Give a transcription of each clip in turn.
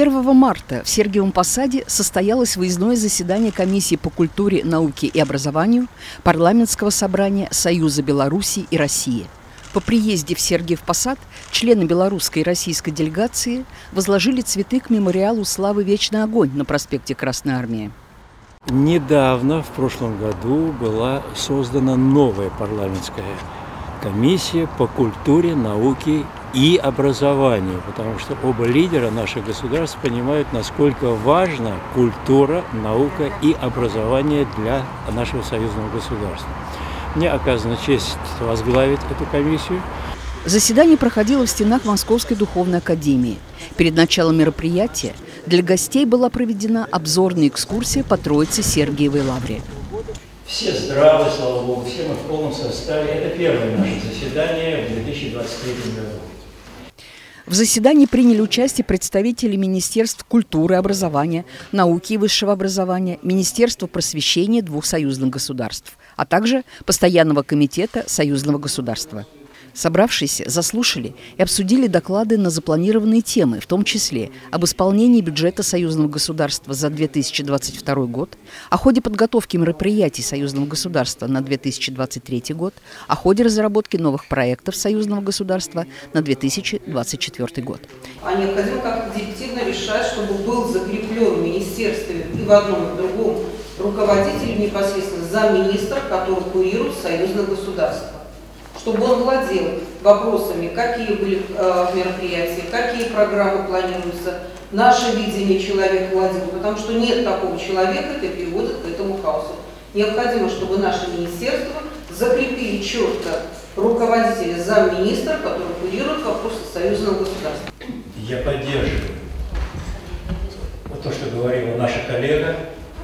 1 марта в Сергиевом Посаде состоялось выездное заседание Комиссии по культуре, науке и образованию парламентского собрания Союза Беларуси и России. По приезде в Сергиев Посад члены белорусской и российской делегации возложили цветы к мемориалу «Славы Вечный огонь» на проспекте Красной Армии. Недавно, в прошлом году, была создана новая парламентская комиссия по культуре, науке и образованию, потому что оба лидера наших государств понимают, насколько важна культура, наука и образование для нашего союзного государства. Мне оказана честь возглавить эту комиссию. Заседание проходило в стенах Московской духовной академии. Перед началом мероприятия для гостей была проведена обзорная экскурсия по Троице Сергиевой Лавре. Все здравы, слава Богу, все мы в полном составе. Это первое наше заседание в 2023 году. В заседании приняли участие представители Министерств культуры образования, науки и высшего образования, Министерства просвещения двух союзных государств, а также Постоянного комитета союзного государства. Собравшиеся заслушали и обсудили доклады на запланированные темы, в том числе об исполнении бюджета союзного государства за 2022 год, о ходе подготовки мероприятий союзного государства на 2023 год, о ходе разработки новых проектов союзного государства на 2024 год. А необходимо как-то директивно решать, чтобы был закреплен в министерстве и в одном, и в другом руководитель непосредственно замминистра, который курирует союзное государство чтобы он владел вопросами, какие были э, мероприятия, какие программы планируются, наше видение человек владел, потому что нет такого человека, это приводит к этому хаосу. Необходимо, чтобы наше министерство закрепили четко руководителя замминистра, который курирует вопросы союзного государства. Я поддерживаю то, что говорила наша коллега,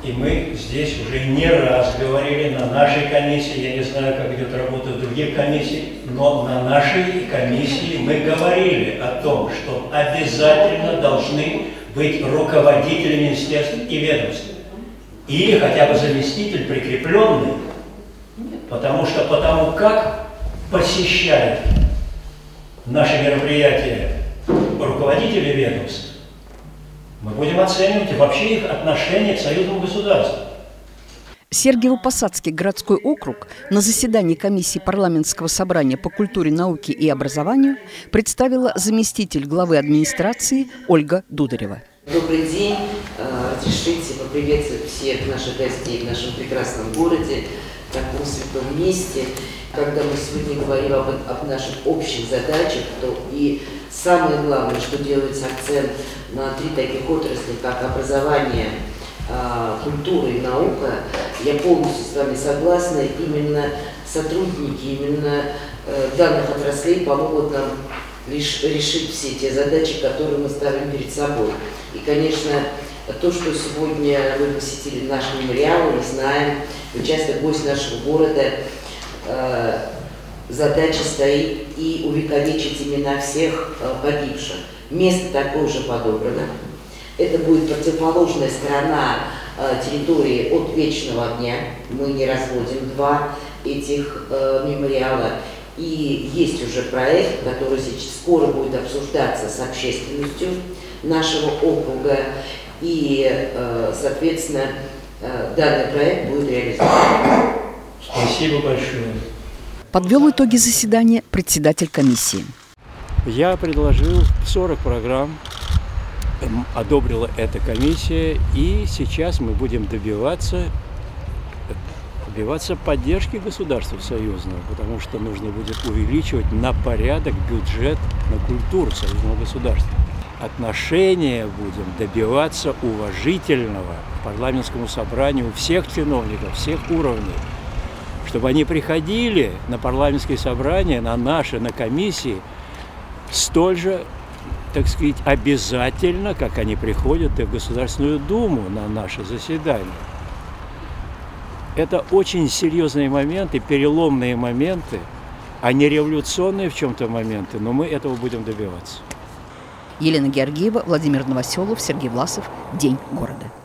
и мы здесь уже не раз говорили на нашей комиссии, я не знаю, как идет работа в других комиссиях, но на нашей комиссии мы говорили о том, что обязательно должны быть руководители министерств и ведомств. Или хотя бы заместитель прикрепленный, потому что потому как посещают наши мероприятия руководители ведомств, мы будем оценивать вообще их отношение к союзному государству. Сергиево-Посадский городской округ на заседании комиссии парламентского собрания по культуре, науке и образованию представила заместитель главы администрации Ольга Дударева. Добрый день. Э, разрешите поприветствовать всех наших гостей в нашем прекрасном городе, таком святом месте. Когда мы сегодня говорим об, об наших общих задачах, то и самое главное, что делается акцент на три таких отрасли, как образование, а, культура и наука, я полностью с вами согласна. Именно сотрудники, именно э, данных отраслей помогут нам решить все те задачи, которые мы ставим перед собой. И, конечно, то, что сегодня вы посетили наш мемориал, мы знаем, вы часто гость нашего города, э, задача стоит и увековечить имена всех э, погибших. Место такое уже подобрано. Это будет противоположная сторона э, территории от Вечного огня. Мы не разводим два этих э, мемориала. И есть уже проект, который сейчас скоро будет обсуждаться с общественностью нашего округа. И, э, соответственно, э, данный проект будет реализован. Спасибо большое. Подвел итоги заседания председатель комиссии. Я предложил 40 программ, одобрила эта комиссия, и сейчас мы будем добиваться добиваться поддержки государства союзного, потому что нужно будет увеличивать на порядок бюджет на культуру союзного государства. Отношения будем добиваться уважительного парламентскому собранию всех чиновников, всех уровней, чтобы они приходили на парламентские собрания, на наши, на комиссии – столь же, так сказать, обязательно, как они приходят и в Государственную Думу на наше заседание. Это очень серьезные моменты, переломные моменты, а не революционные в чем-то моменты, но мы этого будем добиваться. Елена Георгиева, Владимир Новоселов, Сергей Власов. День города.